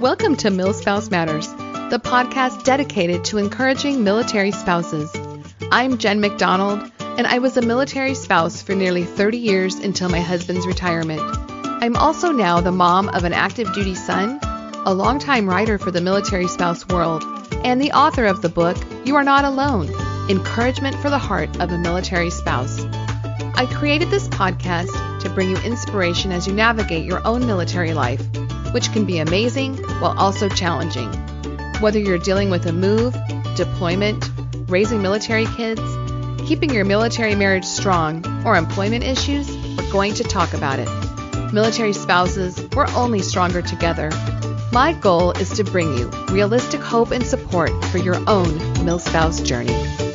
Welcome to Mil Spouse Matters, the podcast dedicated to encouraging military spouses. I'm Jen McDonald, and I was a military spouse for nearly 30 years until my husband's retirement. I'm also now the mom of an active duty son, a longtime writer for the military spouse world, and the author of the book You Are Not Alone Encouragement for the Heart of a Military Spouse. I created this podcast to bring you inspiration as you navigate your own military life which can be amazing while also challenging. Whether you're dealing with a move, deployment, raising military kids, keeping your military marriage strong, or employment issues, we're going to talk about it. Military spouses, we're only stronger together. My goal is to bring you realistic hope and support for your own mil spouse journey.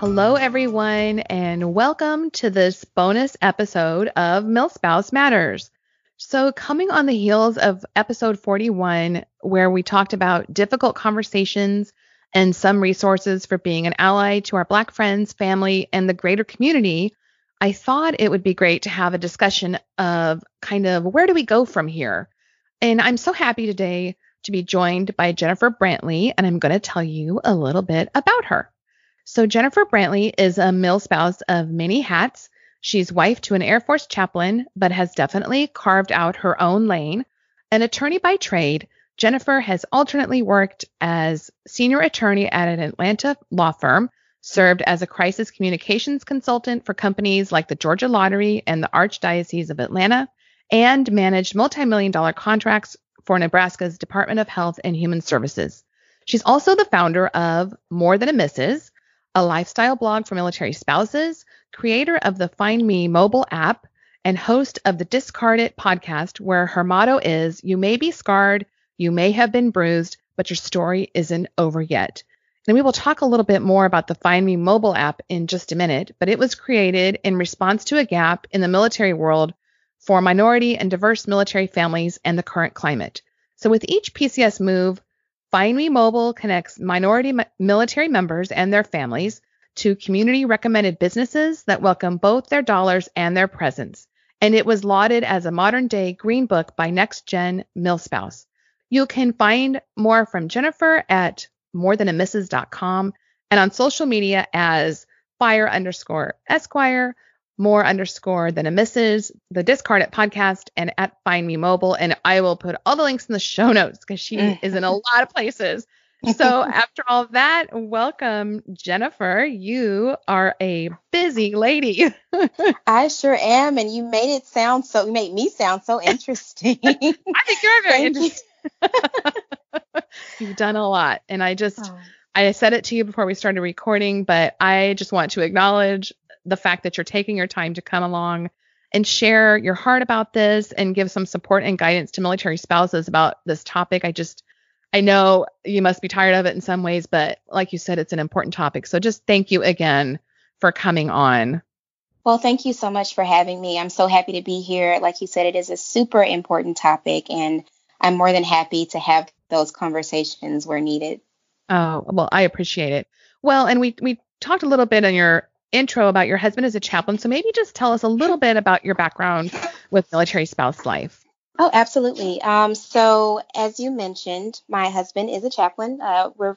Hello, everyone, and welcome to this bonus episode of MilSpouse Matters. So, coming on the heels of episode 41, where we talked about difficult conversations and some resources for being an ally to our Black friends, family, and the greater community, I thought it would be great to have a discussion of kind of where do we go from here? And I'm so happy today to be joined by Jennifer Brantley, and I'm going to tell you a little bit about her. So Jennifer Brantley is a mil spouse of many hats. She's wife to an Air Force chaplain, but has definitely carved out her own lane. An attorney by trade, Jennifer has alternately worked as senior attorney at an Atlanta law firm, served as a crisis communications consultant for companies like the Georgia Lottery and the Archdiocese of Atlanta, and managed multi-million dollar contracts for Nebraska's Department of Health and Human Services. She's also the founder of More Than a Mrs., a lifestyle blog for military spouses, creator of the Find Me mobile app, and host of the Discard It podcast, where her motto is You may be scarred, you may have been bruised, but your story isn't over yet. And we will talk a little bit more about the Find Me mobile app in just a minute, but it was created in response to a gap in the military world for minority and diverse military families and the current climate. So with each PCS move, Find Me Mobile connects minority military members and their families to community recommended businesses that welcome both their dollars and their presence. And it was lauded as a modern day green book by Next Gen MilSpouse. You can find more from Jennifer at morethanamisses.com and on social media as fire underscore esquire more underscore than a misses, the Discard It podcast, and at Find Me Mobile. And I will put all the links in the show notes because she mm. is in a lot of places. So after all that, welcome, Jennifer. You are a busy lady. I sure am, and you made it sound so. You made me sound so interesting. I think you're very interesting. You. You've done a lot, and I just. Oh. I said it to you before we started recording, but I just want to acknowledge the fact that you're taking your time to come along and share your heart about this and give some support and guidance to military spouses about this topic. I just, I know you must be tired of it in some ways, but like you said, it's an important topic. So just thank you again for coming on. Well, thank you so much for having me. I'm so happy to be here. Like you said, it is a super important topic, and I'm more than happy to have those conversations where needed. Oh, well, I appreciate it. Well, and we we talked a little bit in your intro about your husband as a chaplain. So maybe just tell us a little bit about your background with military spouse life. Oh, absolutely. Um, so as you mentioned, my husband is a chaplain. Uh, we're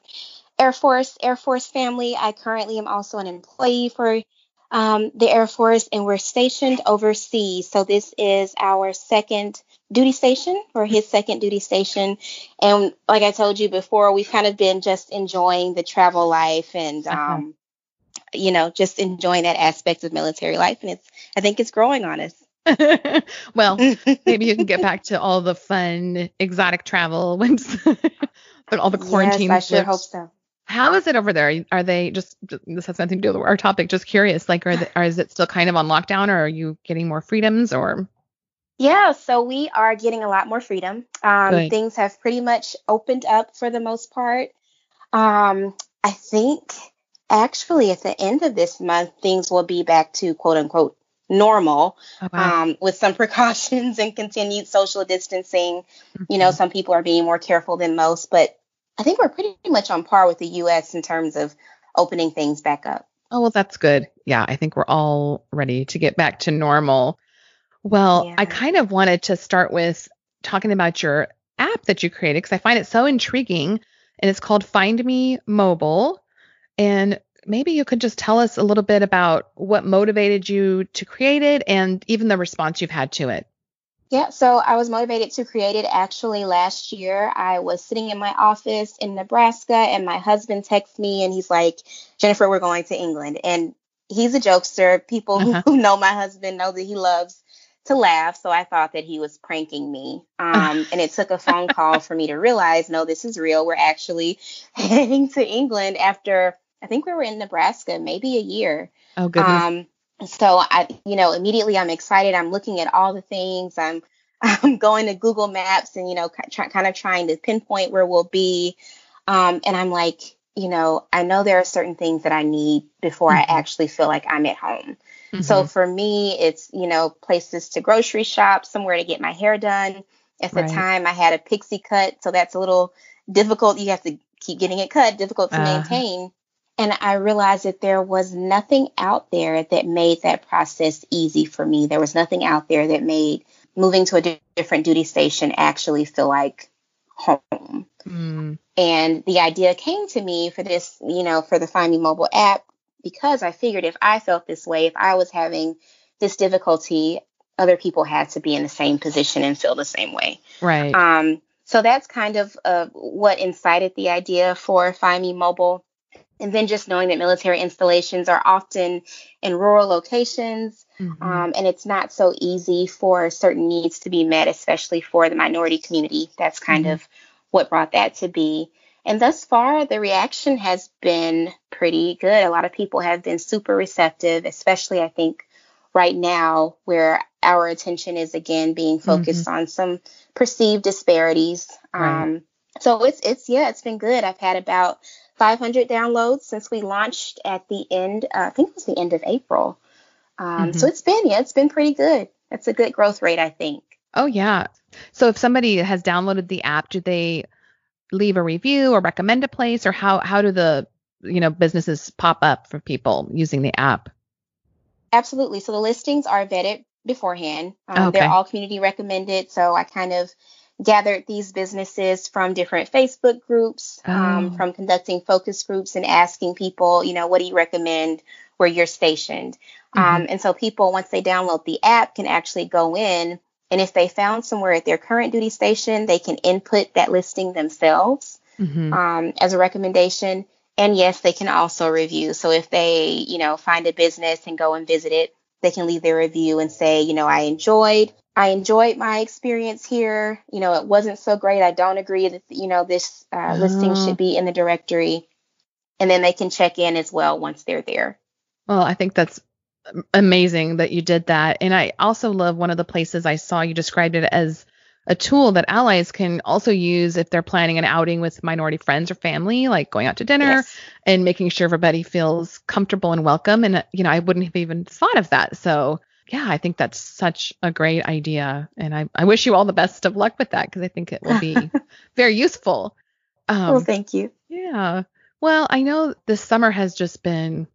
Air Force, Air Force family. I currently am also an employee for um, the Air Force, and we're stationed overseas. So this is our second duty station, or his second duty station. And like I told you before, we've kind of been just enjoying the travel life and uh-huh. um, you know, just enjoying that aspect of military life. And it's, I think it's growing on us. well, maybe you can get back to all the fun exotic travel once but all the quarantine. Yes, I sure hope so. How is it over there? Are they just this has nothing to do with our topic? Just curious, like, are, they, are is it still kind of on lockdown, or are you getting more freedoms, or? Yeah, so we are getting a lot more freedom. Um, things have pretty much opened up for the most part. Um, I think actually at the end of this month, things will be back to quote unquote normal okay. um, with some precautions and continued social distancing. Mm-hmm. You know, mm-hmm. some people are being more careful than most, but I think we're pretty much on par with the US in terms of opening things back up. Oh, well, that's good. Yeah, I think we're all ready to get back to normal. Well, Yeah. I kind of wanted to start with talking about your app that you created because I find it so intriguing and it's called Find Me Mobile. And maybe you could just tell us a little bit about what motivated you to create it and even the response you've had to it. Yeah, so I was motivated to create it actually last year. I was sitting in my office in Nebraska and my husband texts me and he's like, Jennifer, we're going to England. And he's a jokester. People who- Uh-huh. who know my husband know that he loves to laugh. So I thought that he was pranking me. Um, and it took a phone call for me to realize, no, this is real. We're actually heading to England after, I think we were in Nebraska, maybe a year. Oh, goodness. Um, so I, you know, immediately I'm excited. I'm looking at all the things. I'm, I'm going to Google Maps and you know, try, kind of trying to pinpoint where we'll be. Um, and I'm like, you know, I know there are certain things that I need before Mhm. I actually feel like I'm at home. So Mhm. for me, it's you know, places to grocery shop, somewhere to get my hair done. At the Right. time, I had a pixie cut, so that's a little difficult. You have to keep getting it cut, difficult to Uh-huh. maintain. And I realized that there was nothing out there that made that process easy for me. There was nothing out there that made moving to a di- different duty station actually feel like home. Mm, And the idea came to me for this, you know, for the Find Me mobile app because I figured if I felt this way, if I was having this difficulty, other people had to be in the same position and feel the same way. right. Um, so that's kind of uh, what incited the idea for Find Me Mobile. And then just knowing that military installations are often in rural locations, Mhm. um, and it's not so easy for certain needs to be met, especially for the minority community. That's kind Mhm. of what brought that to be. And thus far, the reaction has been pretty good. A lot of people have been super receptive, especially I think right now where our attention is again being focused on some perceived disparities. Right. Um, so it's it's yeah, it's been good. I've had about 500 downloads since we launched at the end. Uh, I think it was the end of April. Um, So it's been yeah, it's been pretty good. That's a good growth rate, I think. Oh yeah. So if somebody has downloaded the app, do they leave a review or recommend a place or how how do the you know businesses pop up for people using the app? Absolutely. So the listings are vetted beforehand. Um, Okay. They're all community recommended. So I kind of gathered these businesses from different Facebook groups, um, Oh. from conducting focus groups and asking people, you know, what do you recommend where you're stationed? Um, and so people, once they download the app, can actually go in. And if they found somewhere at their current duty station, they can input that listing themselves Mhm. um, as a recommendation. And yes, they can also review. So if they, you know, find a business and go and visit it, they can leave their review and say, you know, I enjoyed, I enjoyed my experience here. You know, it wasn't so great. I don't agree that, you know, this uh, listing Oh. should be in the directory. And then they can check in as well once they're there. Well, I think that's amazing that you did that. And I also love one of the places I saw you described it as a tool that allies can also use if they're planning an outing with minority friends or family, like going out to dinner Yes. and making sure everybody feels comfortable and welcome. And, uh, you know, I wouldn't have even thought of that. So, yeah, I think that's such a great idea. And I, I wish you all the best of luck with that because I think it will be very useful. Um, well, thank you. yeah. Well, I know this summer has just been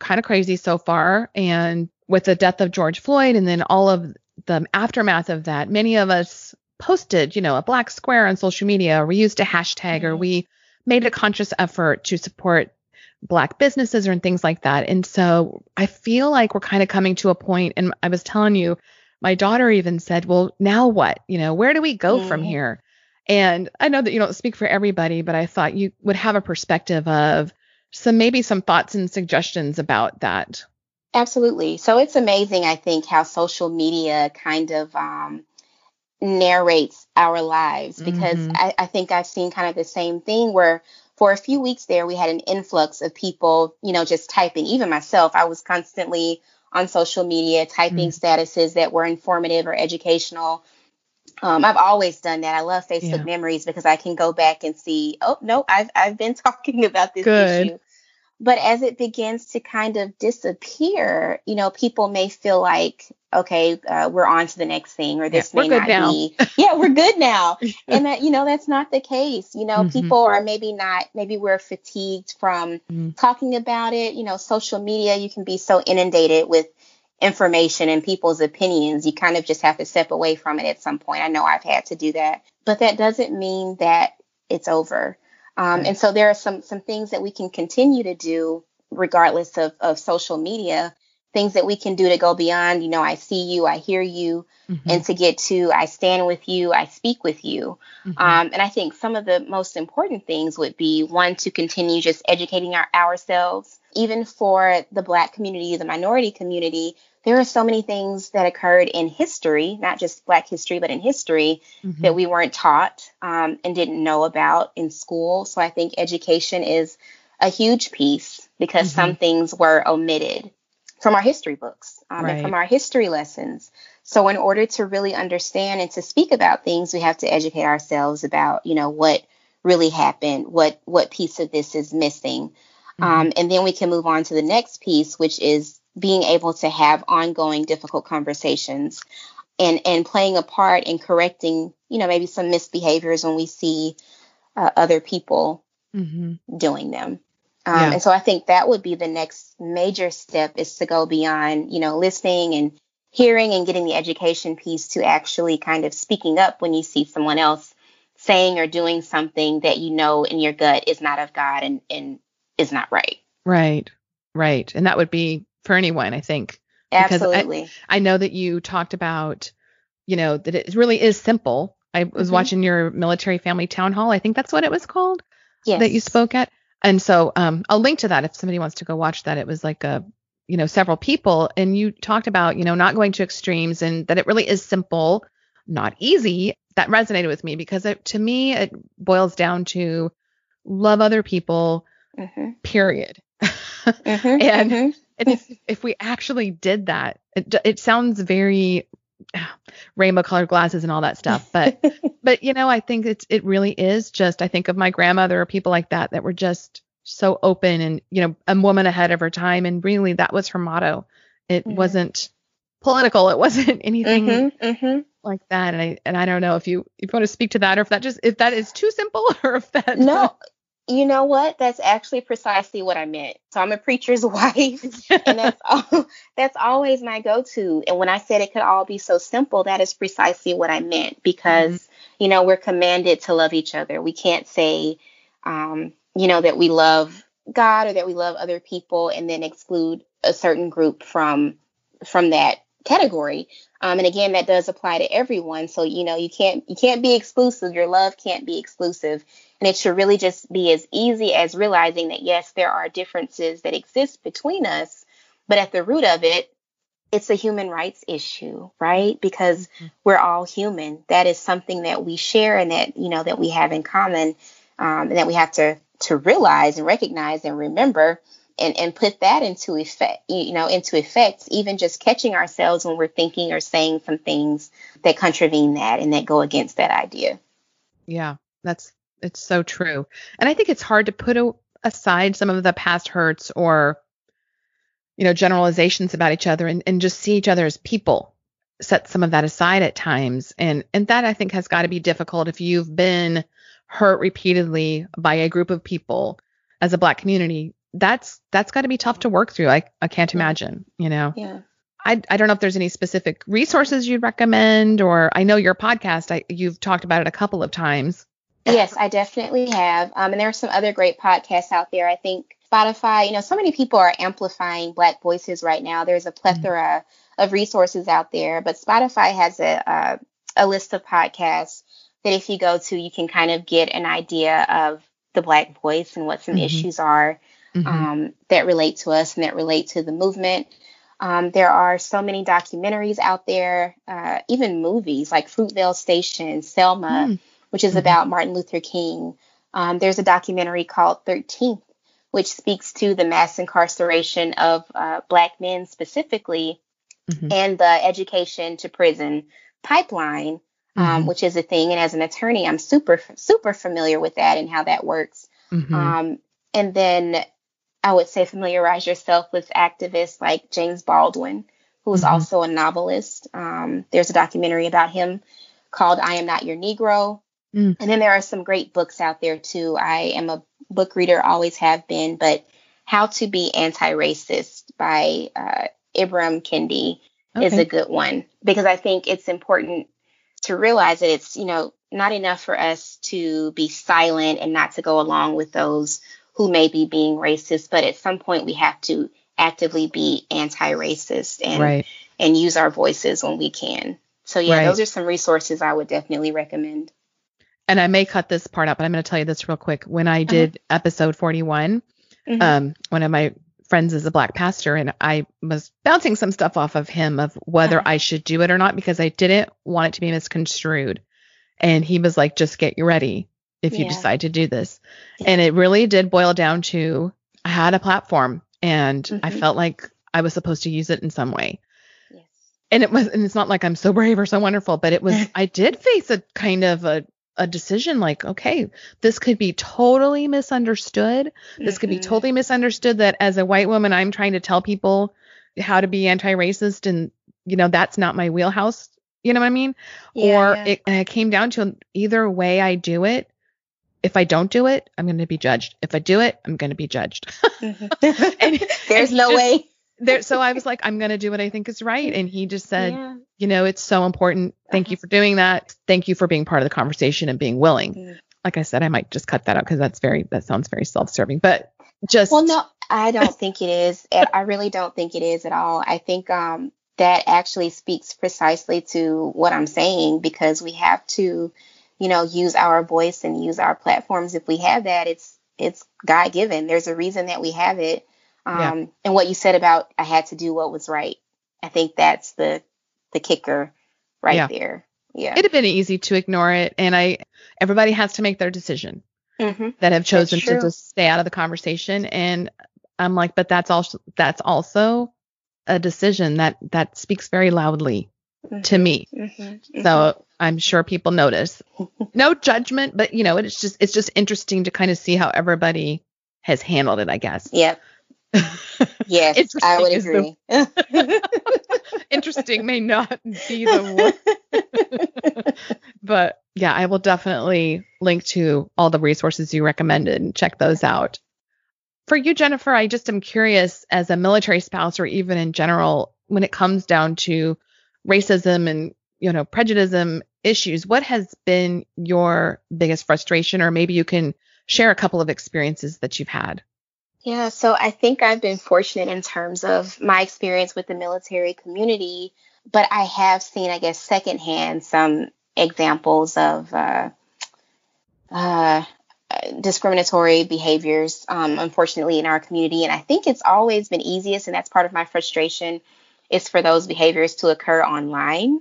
kind of crazy so far. And with the death of George Floyd and then all of the aftermath of that, many of us posted, you know, a black square on social media, or we used a hashtag, or Mhm. we made a conscious effort to support black businesses or and things like that. And so I feel like we're kind of coming to a point, and I was telling you, my daughter even said, Well, now what? You know, where do we go from Mhm. here? And I know that you don't speak for everybody, but I thought you would have a perspective of some maybe some thoughts and suggestions about that. Absolutely. So it's amazing, I think, how social media kind of um, narrates our lives because Mhm. I, I think I've seen kind of the same thing where for a few weeks there we had an influx of people, you know, just typing. Even myself, I was constantly on social media typing statuses that were informative or educational. Um, I've always done that. I love Facebook Yeah. memories because I can go back and see, oh no, I've I've been talking about this Good. issue. but as it begins to kind of disappear, you know, people may feel like, okay, uh, we're on to the next thing, or this yeah, may not now. be. Yeah, we're good now. and that, you know, that's not the case. You know, mm-hmm. people are maybe not, maybe we're fatigued from mm-hmm. talking about it. You know, social media, you can be so inundated with information and people's opinions. You kind of just have to step away from it at some point. I know I've had to do that, but that doesn't mean that it's over. Um, and so there are some some things that we can continue to do regardless of, of social media, things that we can do to go beyond, you know, I see you, I hear you, mm-hmm. and to get to I stand with you, I speak with you. Mm-hmm. Um, and I think some of the most important things would be one, to continue just educating our, ourselves, even for the Black community, the minority community, there are so many things that occurred in history, not just Black history, but in history mm-hmm. that we weren't taught um, and didn't know about in school. So I think education is a huge piece because mm-hmm. some things were omitted from our history books um, right. and from our history lessons. So in order to really understand and to speak about things, we have to educate ourselves about, you know, what really happened, what what piece of this is missing. Mm-hmm. Um, and then we can move on to the next piece, which is being able to have ongoing difficult conversations and and playing a part in correcting you know maybe some misbehaviors when we see uh, other people mm-hmm. doing them um, yeah. and so i think that would be the next major step is to go beyond you know listening and hearing and getting the education piece to actually kind of speaking up when you see someone else saying or doing something that you know in your gut is not of god and and is not right right right and that would be for anyone, I think. Absolutely. I, I, know that you talked about, you know, that it really is simple. I was mm-hmm. watching your military family town hall. I think that's what it was called. Yes. That you spoke at. And so um, I'll link to that if somebody wants to go watch that. It was like a, you know, several people, and you talked about, you know, not going to extremes and that it really is simple, not easy. That resonated with me because it, to me, it boils down to love other people, mm-hmm. period. mm-hmm. and mm-hmm and if, if we actually did that, it, it sounds very rainbow colored glasses and all that stuff. But but you know, I think it's it really is just I think of my grandmother or people like that that were just so open and you know a woman ahead of her time and really that was her motto. It mm-hmm. wasn't political. It wasn't anything mm-hmm, mm-hmm. like that. And I and I don't know if you if you want to speak to that or if that just if that is too simple or if that no you know what? That's actually precisely what I meant. So I'm a preacher's wife, and that's all, that's always my go-to. And when I said it could all be so simple, that is precisely what I meant because mm-hmm. you know we're commanded to love each other. We can't say, um, you know, that we love God or that we love other people and then exclude a certain group from from that category. Um, and again, that does apply to everyone. So you know, you can't you can't be exclusive. Your love can't be exclusive. And it should really just be as easy as realizing that, yes, there are differences that exist between us, but at the root of it, it's a human rights issue, right? Because mm-hmm. we're all human. That is something that we share and that, you know, that we have in common um, and that we have to, to realize and recognize and remember and, and put that into effect, you know, into effect, even just catching ourselves when we're thinking or saying some things that contravene that and that go against that idea. Yeah, that's it's so true. And I think it's hard to put a, aside some of the past hurts or, you know, generalizations about each other and, and just see each other as people. Set some of that aside at times. And and that I think has got to be difficult if you've been hurt repeatedly by a group of people as a black community. That's that's got to be tough to work through. I I can't imagine, you know. Yeah. I, I don't know if there's any specific resources you'd recommend, or I know your podcast, I, you've talked about it a couple of times. Yes, I definitely have. Um, and there are some other great podcasts out there. I think Spotify, you know, so many people are amplifying Black voices right now. There's a plethora mm-hmm. of resources out there, but Spotify has a, a, a list of podcasts that if you go to, you can kind of get an idea of the Black voice and what some mm-hmm. issues are mm-hmm. um, that relate to us and that relate to the movement. Um, there are so many documentaries out there, uh, even movies like Fruitvale Station, Selma. Mm which is mm-hmm. about Martin Luther King. Um, there's a documentary called 13th, which speaks to the mass incarceration of uh, Black men specifically mm-hmm. and the education to prison pipeline, um, mm-hmm. which is a thing. And as an attorney, I'm super, super familiar with that and how that works. Mm-hmm. Um, and then I would say familiarize yourself with activists like James Baldwin, who is mm-hmm. also a novelist. Um, there's a documentary about him called I Am Not Your Negro. Mm. And then there are some great books out there too. I am a book reader, always have been, but How to Be Anti Racist by uh, Ibram Kendi okay. is a good one because I think it's important to realize that it's, you know, not enough for us to be silent and not to go along with those who may be being racist, but at some point we have to actively be anti-racist and right. and use our voices when we can. So yeah, right. those are some resources I would definitely recommend. And I may cut this part out, but I'm going to tell you this real quick. When I uh-huh. did uh-huh. episode 41, mm-hmm. um, one of my friends is a black pastor, and I was bouncing some stuff off of him of whether uh-huh. I should do it or not because I didn't want it to be misconstrued. And he was like, just get you ready if you yeah. decide to do this. And it really did boil down to I had a platform and mm-hmm. I felt like I was supposed to use it in some way. Yes. And it was and it's not like I'm so brave or so wonderful, but it was I did face a kind of a a decision like, okay, this could be totally misunderstood. This mm-hmm. could be mm-hmm. totally misunderstood that as a white woman I'm trying to tell people how to be anti-racist and you know that's not my wheelhouse you know what I mean? Yeah, or yeah. It, it came down to either way I do it. If I don't do it, I'm going to be judged. If I do it, I'm going to be judged. mm-hmm. and, There's and no just, way. there, so I was like, I'm going to do what I think is right. And he just said, yeah. you know, it's so important. Thank uh-huh. you for doing that. Thank you for being part of the conversation and being willing. Mm. Like I said, I might just cut that out because that's very, that sounds very self serving. But just. Well, no, I don't think it is. I really don't think it is at all. I think um, that actually speaks precisely to what I'm saying because we have to, you know, use our voice and use our platforms. If we have that, it's it's God given. There's a reason that we have it. Um, yeah. And what you said about I had to do what was right, I think that's the the kicker right yeah. there. Yeah, it'd have been easy to ignore it, and I everybody has to make their decision mm-hmm. that have chosen to just stay out of the conversation. And I'm like, but that's also that's also a decision that that speaks very loudly mm-hmm. to me. Mm-hmm. mm-hmm. So I'm sure people notice. no judgment, but you know, it's just it's just interesting to kind of see how everybody has handled it, I guess. Yep. yes, I would agree. The, interesting may not be the word. but yeah, I will definitely link to all the resources you recommended and check those out for you, Jennifer, I just am curious as a military spouse or even in general, when it comes down to racism and, you know, prejudice issues, what has been your biggest frustration? Or maybe you can share a couple of experiences that you've had. Yeah, so I think I've been fortunate in terms of my experience with the military community, but I have seen, I guess, secondhand some examples of uh, uh, discriminatory behaviors, um, unfortunately, in our community. And I think it's always been easiest, and that's part of my frustration, is for those behaviors to occur online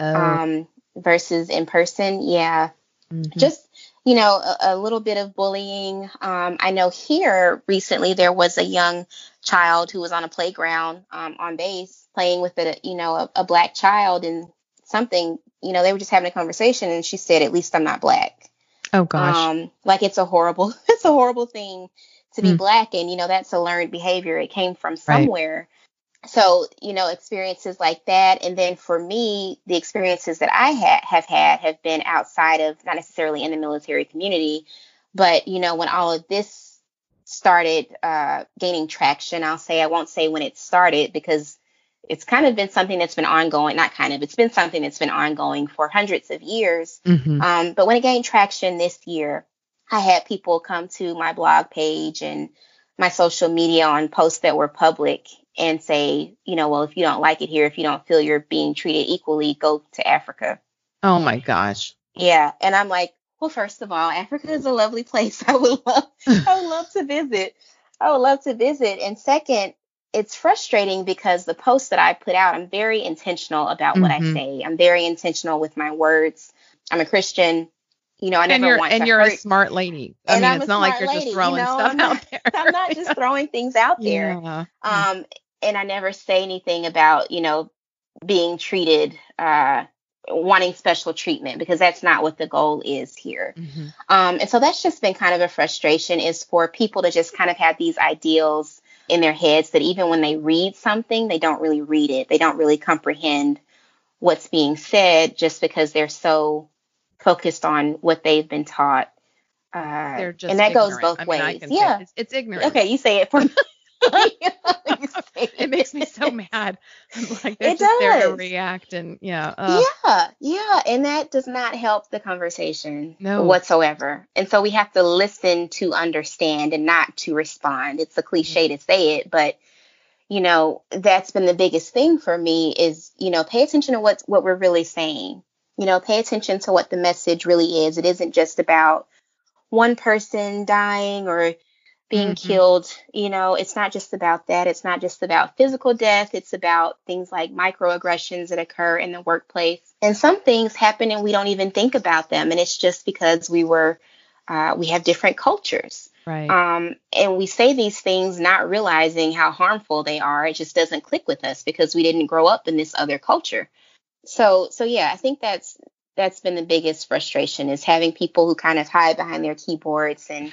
oh. um, versus in person. Yeah. Mm-hmm. Just, you know, a, a, little bit of bullying. Um, I know here recently there was a young child who was on a playground um, on base playing with a, you know, a, a black child and something, you know, they were just having a conversation and she said, at least I'm not black. Oh gosh. Um, like it's a horrible, it's a horrible thing to be mm. black, and you know that's a learned behavior. It came from somewhere. Right. So you know experiences like that, and then for me, the experiences that I ha- have had have been outside of not necessarily in the military community, but you know when all of this started uh, gaining traction, I'll say I won't say when it started because it's kind of been something that's been ongoing, not kind of, it's been something that's been ongoing for hundreds of years. Mm-hmm. Um, but when it gained traction this year, I had people come to my blog page and my social media on posts that were public and say, you know, well, if you don't like it here, if you don't feel you're being treated equally, go to Africa. Oh my gosh. Yeah. And I'm like, well, first of all, Africa is a lovely place. I would love, I would love to visit. I would love to visit. And second, it's frustrating because the posts that I put out, I'm very intentional about mm-hmm. what I mm-hmm. say. I'm very intentional with my words. I'm a Christian. You know, I never and you're, want and to you're hurt. a smart lady. I and mean, I'm it's not like you're lady, just throwing you know? stuff not, out there. I'm not just throwing things out there. Yeah. Um, and I never say anything about, you know, being treated uh, wanting special treatment because that's not what the goal is here. Mm-hmm. Um, and so that's just been kind of a frustration is for people to just kind of have these ideals in their heads that even when they read something, they don't really read it. They don't really comprehend what's being said just because they're so focused on what they've been taught. Uh, they're just and that ignorant. goes both I mean, ways. yeah, it's, it's ignorant. Okay, you say it for me. it makes me so mad. like they're it just does. there to react and yeah. Uh. Yeah, yeah, and that does not help the conversation no. whatsoever. And so we have to listen to understand and not to respond. It's a cliche to say it, but you know that's been the biggest thing for me is you know pay attention to what what we're really saying. You know, pay attention to what the message really is. It isn't just about one person dying or being mm-hmm. killed. You know, it's not just about that. It's not just about physical death. It's about things like microaggressions that occur in the workplace. And some things happen and we don't even think about them. And it's just because we were, uh, we have different cultures. Right. Um, and we say these things not realizing how harmful they are. It just doesn't click with us because we didn't grow up in this other culture. So, so yeah, I think that's that's been the biggest frustration is having people who kind of hide behind their keyboards and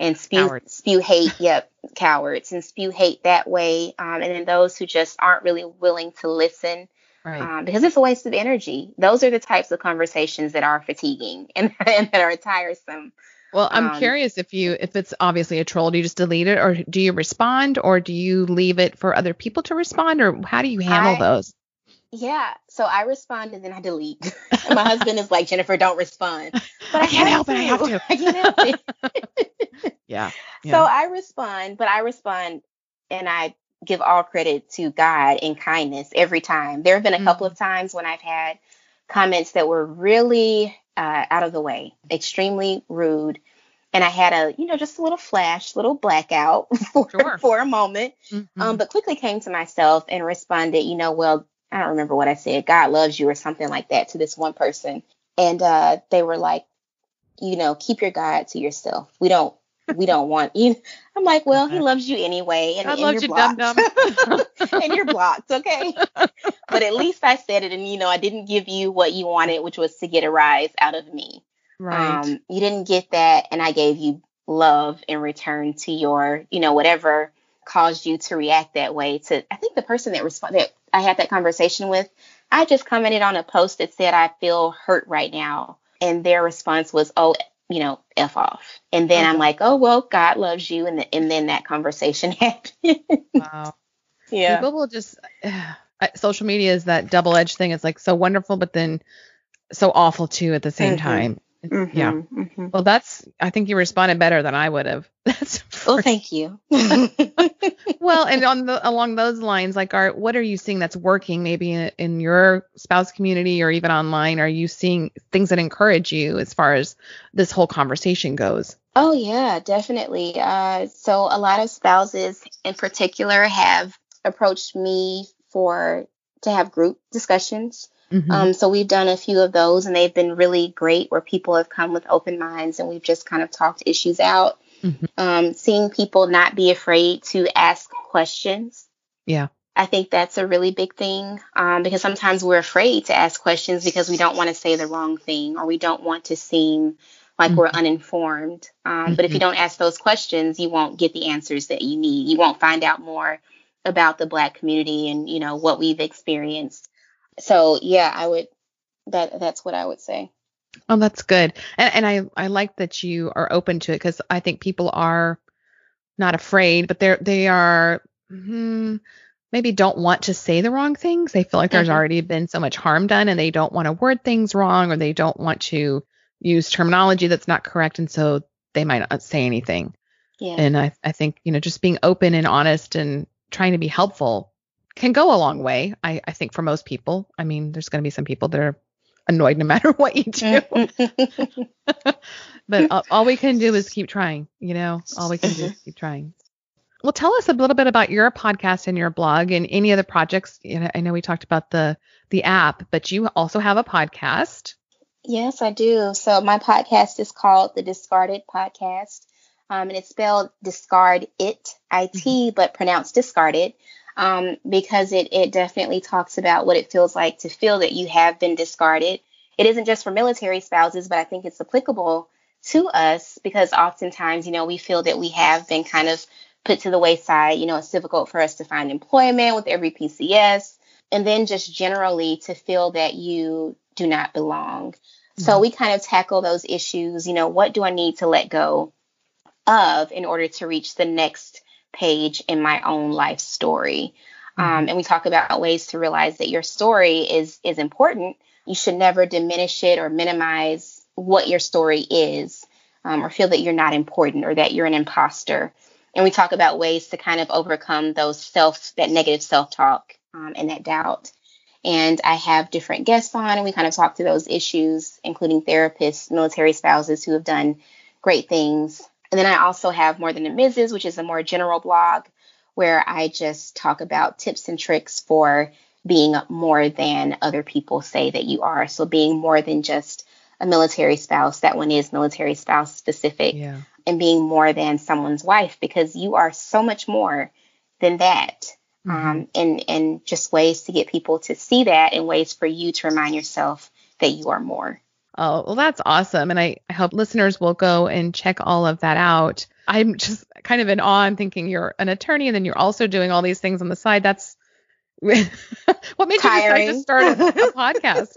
and spew cowards. spew hate. yep, cowards and spew hate that way. Um, and then those who just aren't really willing to listen. Right. Um, because it's a waste of energy. Those are the types of conversations that are fatiguing and, and that are tiresome. Well, I'm um, curious if you if it's obviously a troll, do you just delete it or do you respond or do you leave it for other people to respond or how do you handle I, those? Yeah, so I respond and then I delete. my husband is like, Jennifer, don't respond. But I, I can't help to. it. I have to. I can't help it. yeah, yeah. So I respond, but I respond and I give all credit to God and kindness every time. There have been a mm-hmm. couple of times when I've had comments that were really uh, out of the way, extremely rude. And I had a, you know, just a little flash, little blackout for, sure. for a moment, mm-hmm. um, but quickly came to myself and responded, you know, well, I don't remember what I said, God loves you or something like that to this one person. And uh, they were like, you know, keep your God to yourself. We don't we don't want you. I'm like, well, he loves you anyway, and, and you're you, blocked. and you're blocked, okay? but at least I said it, and you know, I didn't give you what you wanted, which was to get a rise out of me. Right. Um, you didn't get that, and I gave you love in return to your, you know, whatever caused you to react that way. To I think the person that responded I had that conversation with, I just commented on a post that said, I feel hurt right now. And their response was, oh, you know, F off. And then okay. I'm like, oh, well, God loves you. And, the, and then that conversation happened. wow. Yeah. People will just, uh, social media is that double edged thing. It's like so wonderful, but then so awful too at the same mm-hmm. time. Mm-hmm, yeah. Mm-hmm. Well, that's. I think you responded better than I would have. That's. Well, thank you. well, and on the along those lines, like, are what are you seeing that's working? Maybe in, in, your spouse community or even online, are you seeing things that encourage you as far as this whole conversation goes? Oh yeah, definitely. Uh, so a lot of spouses, in particular, have approached me for to have group discussions Mm-hmm. Um, so we've done a few of those and they've been really great where people have come with open minds and we've just kind of talked issues out. Mm-hmm. Um, seeing people not be afraid to ask questions. Yeah. I think that's a really big thing um, because sometimes we're afraid to ask questions because we don't want to say the wrong thing or we don't want to seem like mm-hmm. we're uninformed. Um, but if you mm-hmm. don't ask those questions, you won't get the answers that you need. You won't find out more about the Black community and you know what we've experienced so yeah, I would that that's what I would say. Oh, that's good. And and I I like that you are open to it because I think people are not afraid, but they're they are hmm, maybe don't want to say the wrong things. They feel like there's mm-hmm. already been so much harm done, and they don't want to word things wrong, or they don't want to use terminology that's not correct, and so they might not say anything. Yeah. And I I think you know just being open and honest and trying to be helpful can go a long way. I, I think for most people. I mean, there's going to be some people that are annoyed no matter what you do. but all, all, we can do is keep trying, you know, all we can do is keep trying. Well, tell us a little bit about your podcast and your blog and any other projects. You know, I know we talked about the the app, but you also have a podcast. Yes, I do. So my podcast is called the Discarded Podcast, um, and it's spelled discard it it, mm-hmm. but pronounced discarded. um, because it, it definitely talks about what it feels like to feel that you have been discarded. It isn't just for military spouses, but I think it's applicable to us because oftentimes, you know, we feel that we have been kind of put to the wayside. You know, it's difficult for us to find employment with every PCS, and then just generally to feel that you do not belong. Mm-hmm. So we kind of tackle those issues. You know, what do I need to let go of in order to reach the next page in my own life story? Mm-hmm. Um, and we talk about ways to realize that your story is is important. You should never diminish it or minimize what your story is, um, or feel that you're not important or that you're an imposter. And we talk about ways to kind of overcome those self that negative self talk um, and that doubt. And I have different guests on, and we kind of talk through those issues, including therapists, military spouses who have done great things. And then I also have More Than a Mrs., which is a more general blog where I just talk about tips and tricks for being more than other people say that you are. So being more than just a military spouse, that one is military spouse specific, yeah. and being more than someone's wife because you are so much more than that mm-hmm. um, and and just ways to get people to see that and ways for you to remind yourself that you are more. Oh, well, that's awesome. And I hope listeners will go and check all of that out. I'm just kind of in awe. I'm thinking you're an attorney and then you're also doing all these things on the side. That's what made Tiring. you decide to start a, a podcast?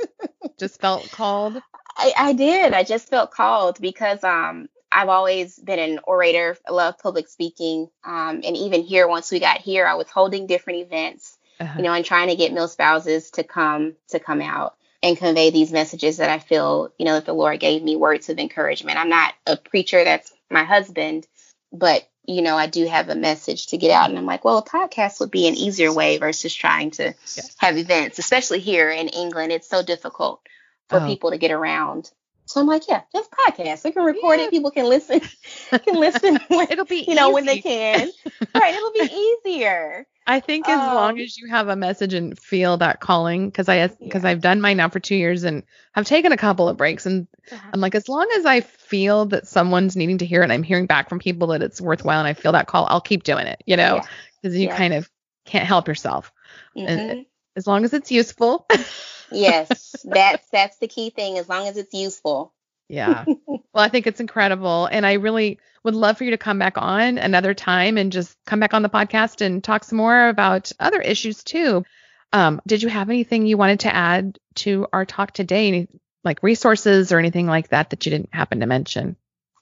just felt called. I, I, did. I just felt called because um, I've always been an orator. I love public speaking. Um, and even here, once we got here, I was holding different events, uh-huh. you know, and trying to get mil spouses to come to come out and convey these messages that I feel, you know, that the Lord gave me words of encouragement. I'm not a preacher, that's my husband, but you know, I do have a message to get out. And I'm like, well, a podcast would be an easier way versus trying to have events, especially here in England. It's so difficult for oh. people to get around. So I'm like, yeah, just podcast. We can record yeah. it. People can listen. can listen. When, it'll be you know easy. when they can. right. It'll be easier. I think as um, long as you have a message and feel that calling, because I because yeah. I've done mine now for two years and I've taken a couple of breaks, and uh-huh. I'm like, as long as I feel that someone's needing to hear it, and I'm hearing back from people that it's worthwhile, and I feel that call, I'll keep doing it. You know, because yeah. you kind of can't help yourself, mm-hmm. and as long as it's useful. yes, that's that's the key thing. As long as it's useful. Yeah. well, I think it's incredible, and I really would love for you to come back on another time and just come back on the podcast and talk some more about other issues too. Um, did you have anything you wanted to add to our talk today, Any, like resources or anything like that that you didn't happen to mention?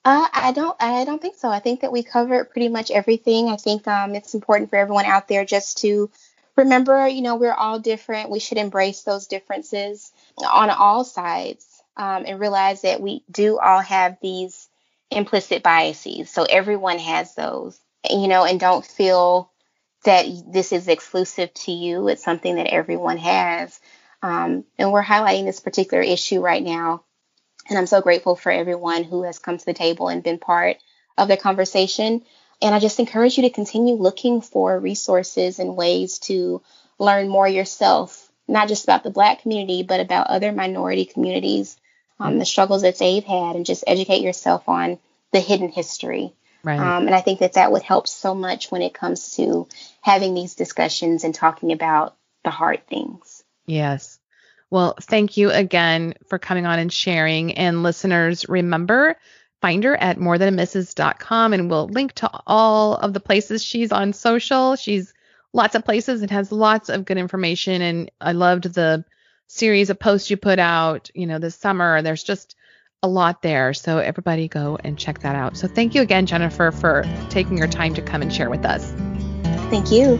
Uh, I don't. I don't think so. I think that we covered pretty much everything. I think um, it's important for everyone out there just to remember, you know, we're all different. We should embrace those differences on all sides um, and realize that we do all have these implicit biases. So everyone has those, you know, and don't feel that this is exclusive to you. It's something that everyone has. Um, and we're highlighting this particular issue right now. And I'm so grateful for everyone who has come to the table and been part of the conversation. And I just encourage you to continue looking for resources and ways to learn more yourself, not just about the Black community, but about other minority communities, um, the struggles that they've had, and just educate yourself on the hidden history. Right. Um, and I think that that would help so much when it comes to having these discussions and talking about the hard things. Yes. Well, thank you again for coming on and sharing. And listeners, remember find her at morethanamisses.com and we'll link to all of the places she's on social. She's lots of places and has lots of good information. And I loved the series of posts you put out, you know, this summer. There's just a lot there. So everybody go and check that out. So thank you again, Jennifer, for taking your time to come and share with us. Thank you.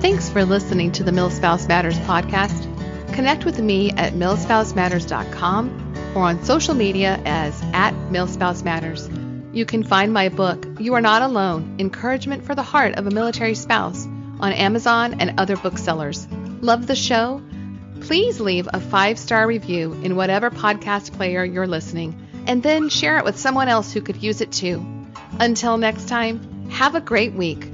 Thanks for listening to the MilSpouse Matters podcast. Connect with me at milspousematters.com or on social media as at milspousematters. You can find my book, You Are Not Alone Encouragement for the Heart of a Military Spouse, on Amazon and other booksellers. Love the show? Please leave a five star review in whatever podcast player you're listening, and then share it with someone else who could use it too. Until next time, have a great week.